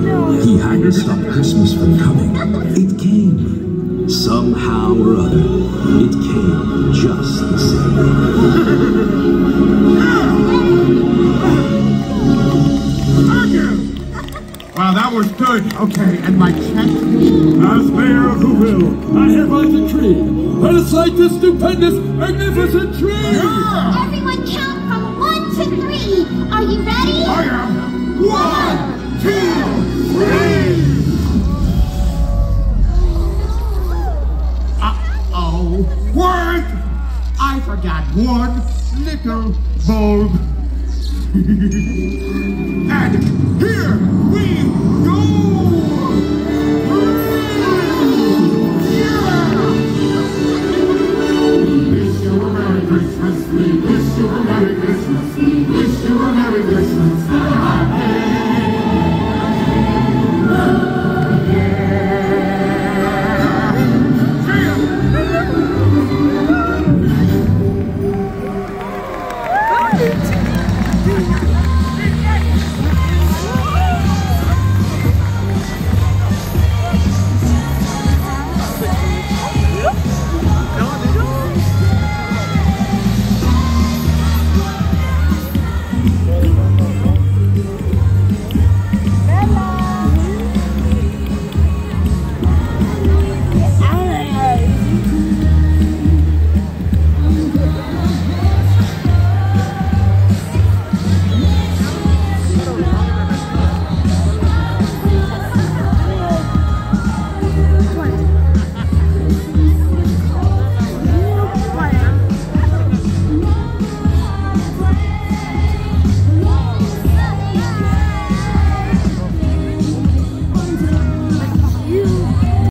He hadn't stopped Christmas from coming. It came. Somehow or other, it came just the same. Wow, that was good. Okay, and my check? As mayor of Whoville, I hereby decree, let us light this stupendous, magnificent tree! Everyone count from one to three. Are you What? I forgot one nickel bulb. and here we